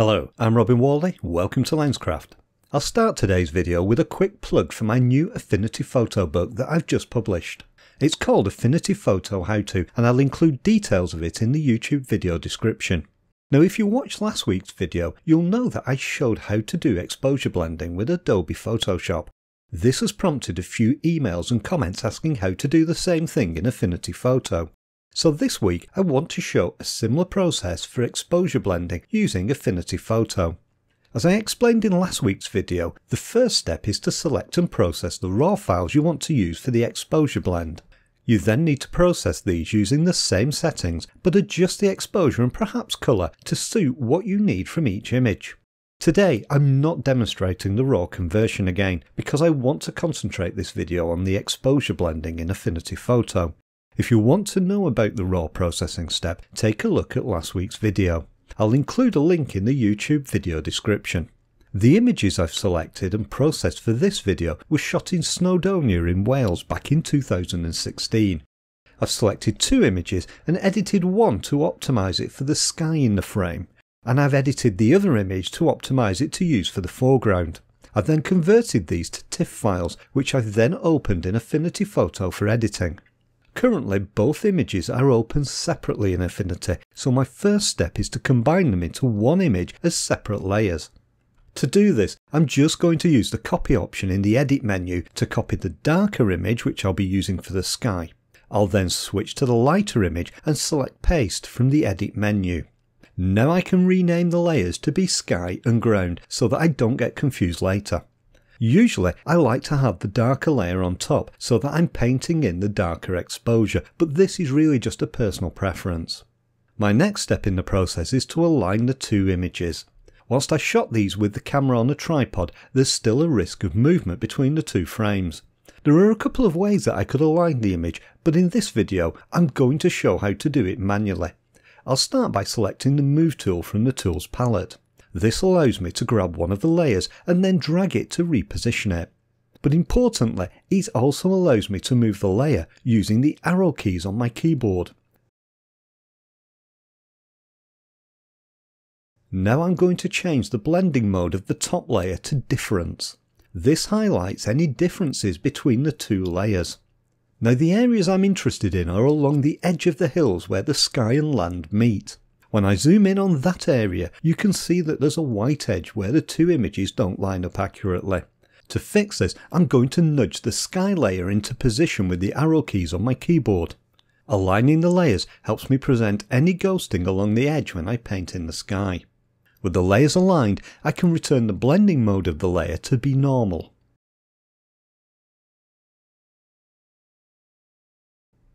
Hello, I'm Robin Whalley, welcome to Lenscraft. I'll start today's video with a quick plug for my new Affinity Photo book that I've just published. It's called Affinity Photo How To and I'll include details of it in the YouTube video description. Now if you watched last week's video, you'll know that I showed how to do exposure blending with Adobe Photoshop. This has prompted a few emails and comments asking how to do the same thing in Affinity Photo. So this week I want to show a similar process for exposure blending using Affinity Photo. As I explained in last week's video, the first step is to select and process the raw files you want to use for the exposure blend. You then need to process these using the same settings but adjust the exposure and perhaps colour to suit what you need from each image. Today I'm not demonstrating the raw conversion again because I want to concentrate this video on the exposure blending in Affinity Photo. If you want to know about the raw processing step, take a look at last week's video. I'll include a link in the YouTube video description. The images I've selected and processed for this video were shot in Snowdonia in Wales back in 2016. I've selected two images and edited one to optimise it for the sky in the frame, and I've edited the other image to optimise it to use for the foreground. I've then converted these to TIFF files, which I've then opened in Affinity Photo for editing. Currently both images are open separately in Affinity, so my first step is to combine them into one image as separate layers. To do this, I'm just going to use the copy option in the edit menu to copy the darker image which I'll be using for the sky. I'll then switch to the lighter image and select paste from the edit menu. Now I can rename the layers to be sky and ground so that I don't get confused later. Usually I like to have the darker layer on top so that I'm painting in the darker exposure, but this is really just a personal preference. My next step in the process is to align the two images. Whilst I shot these with the camera on a tripod, there's still a risk of movement between the two frames. There are a couple of ways that I could align the image, but in this video I'm going to show how to do it manually. I'll start by selecting the Move tool from the Tools palette. This allows me to grab one of the layers and then drag it to reposition it. But importantly, it also allows me to move the layer using the arrow keys on my keyboard. Now I'm going to change the blending mode of the top layer to difference. This highlights any differences between the two layers. Now the areas I'm interested in are along the edge of the hills where the sky and land meet. When I zoom in on that area, you can see that there's a white edge where the two images don't line up accurately. To fix this, I'm going to nudge the sky layer into position with the arrow keys on my keyboard. Aligning the layers helps me present any ghosting along the edge when I paint in the sky. With the layers aligned, I can return the blending mode of the layer to be normal.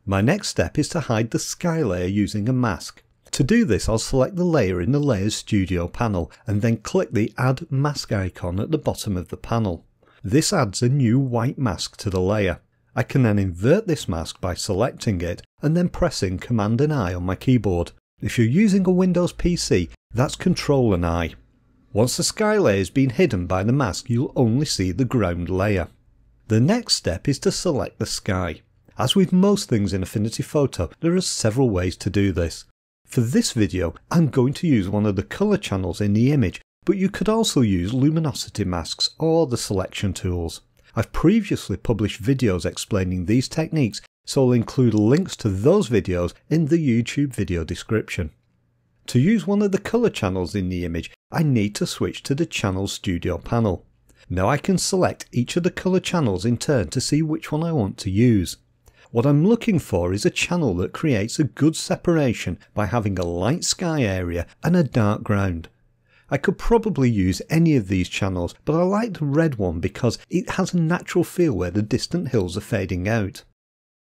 My next step is to hide the sky layer using a mask. To do this I'll select the layer in the Layers Studio panel and then click the Add Mask icon at the bottom of the panel. This adds a new white mask to the layer. I can then invert this mask by selecting it and then pressing Command and I on my keyboard. If you're using a Windows PC, that's Control and I. Once the sky layer has been hidden by the mask, you'll only see the ground layer. The next step is to select the sky. As with most things in Affinity Photo, there are several ways to do this. For this video, I'm going to use one of the colour channels in the image, but you could also use luminosity masks or the selection tools. I've previously published videos explaining these techniques, so I'll include links to those videos in the YouTube video description. To use one of the colour channels in the image, I need to switch to the Channel Studio panel. Now I can select each of the colour channels in turn to see which one I want to use. What I'm looking for is a channel that creates a good separation by having a light sky area and a dark ground. I could probably use any of these channels, but I like the red one because it has a natural feel where the distant hills are fading out.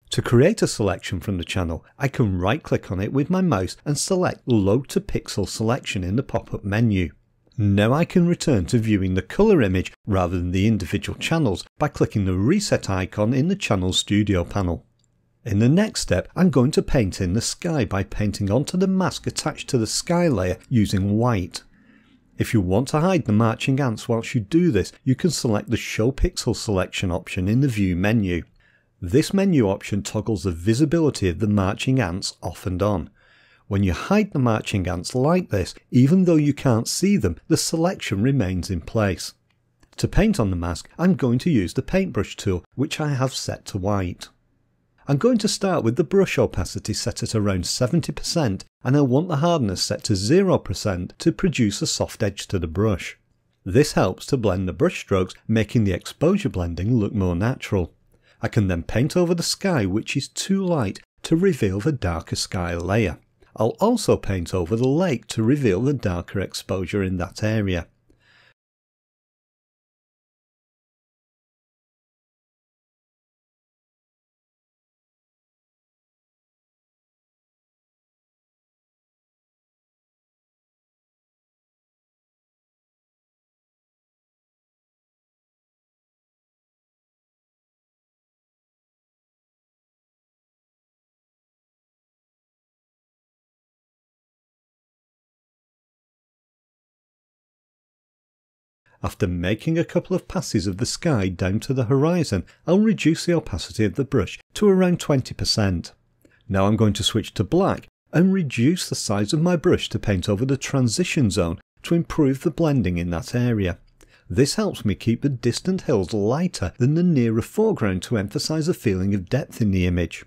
To create a selection from the channel, I can right click on it with my mouse and select Load to Pixel selection in the pop-up menu. Now I can return to viewing the colour image rather than the individual channels by clicking the reset icon in the Channel Studio panel. In the next step, I'm going to paint in the sky by painting onto the mask attached to the sky layer using white. If you want to hide the marching ants whilst you do this, you can select the Show Pixel Selection option in the View menu. This menu option toggles the visibility of the marching ants off and on. When you hide the marching ants like this, even though you can't see them, the selection remains in place. To paint on the mask, I'm going to use the paintbrush tool, which I have set to white. I'm going to start with the brush opacity set at around 70% and I want the hardness set to 0% to produce a soft edge to the brush. This helps to blend the brush strokes, making the exposure blending look more natural. I can then paint over the sky which is too light to reveal the darker sky layer. I'll also paint over the lake to reveal the darker exposure in that area. After making a couple of passes of the sky down to the horizon, I'll reduce the opacity of the brush to around 20%. Now I'm going to switch to black and reduce the size of my brush to paint over the transition zone to improve the blending in that area. This helps me keep the distant hills lighter than the nearer foreground to emphasise a feeling of depth in the image.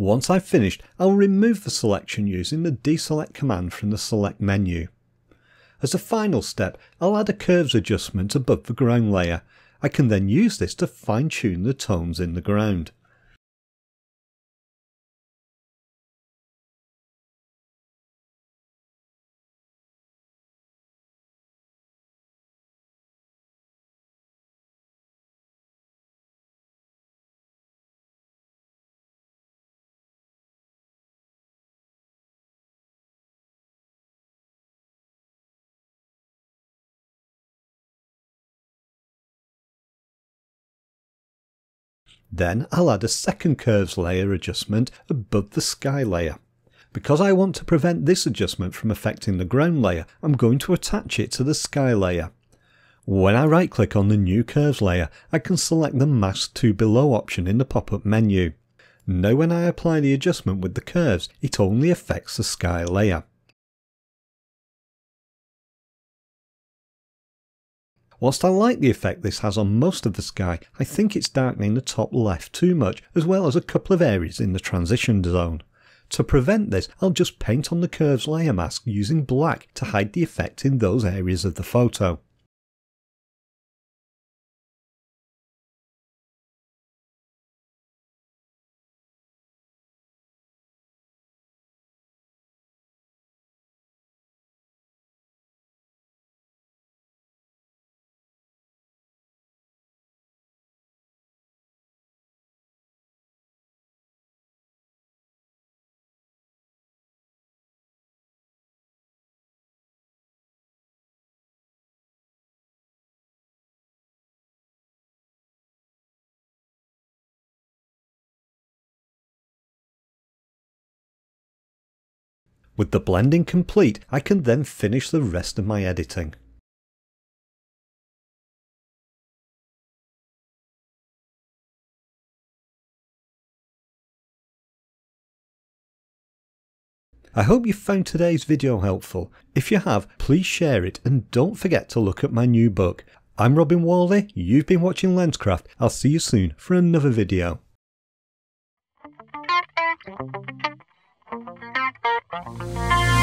Once I've finished, I'll remove the selection using the deselect command from the select menu. As a final step, I'll add a curves adjustment above the ground layer. I can then use this to fine tune the tones in the ground. Then I'll add a second curves layer adjustment above the sky layer. Because I want to prevent this adjustment from affecting the ground layer, I'm going to attach it to the sky layer. When I right click on the new curves layer, I can select the mask to below option in the pop-up menu. Now when I apply the adjustment with the curves, it only affects the sky layer. Whilst I like the effect this has on most of the sky, I think it's darkening the top left too much, as well as a couple of areas in the transition zone. To prevent this, I'll just paint on the curves layer mask using black to hide the effect in those areas of the photo. With the blending complete, I can then finish the rest of my editing. I hope you found today's video helpful. If you have, please share it and don't forget to look at my new book. I'm Robin Whalley, you've been watching Lenscraft, I'll see you soon for another video. Música